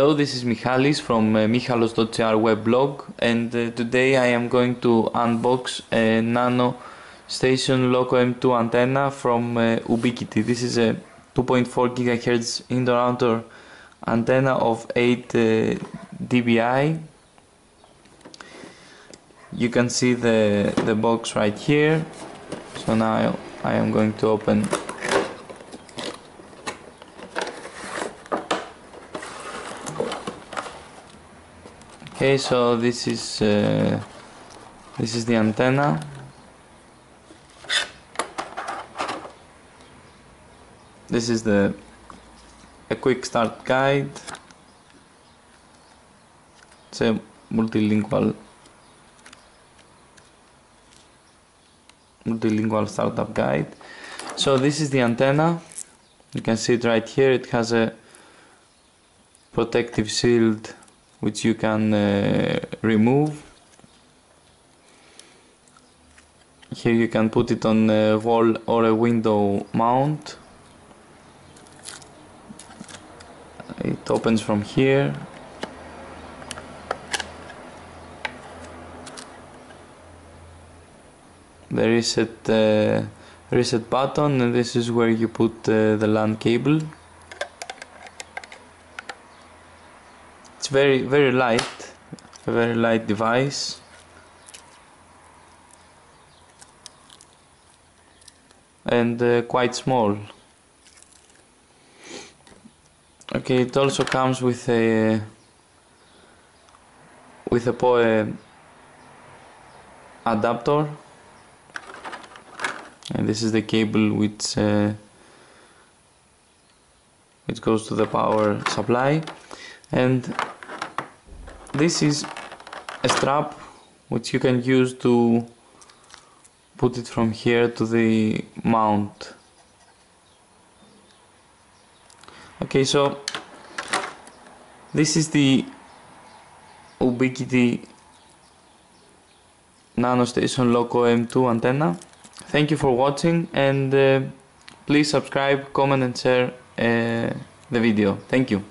Hello, this is Michalis from uh, michalos.gr weblog and uh, today I am going to unbox a Nano Station Loco M2 antenna from uh, Ubiquiti. This is a 2.4 GHz indoor-outdoor antenna of 8 uh, dBi. You can see the, the box right here. So now I am going to open okay so this is uh, this is the antenna. This is the a quick start guide. It's a multilingual multilingual startup guide. So this is the antenna. You can see it right here. It has a protective shield which you can uh, remove. Here you can put it on a wall or a window mount. It opens from here. The reset uh, reset button and this is where you put uh, the LAN cable very very light a very light device. And uh, quite small. Okay it also comes with a with a PoE adapter. And this is the cable which uh, which goes to the power supply. And this is a strap which you can use to put it from here to the mount. Okay so this is the Ubiquiti NanoStation Loco M2 antenna. Thank you for watching and uh, please subscribe comment and share uh, the video. Thank you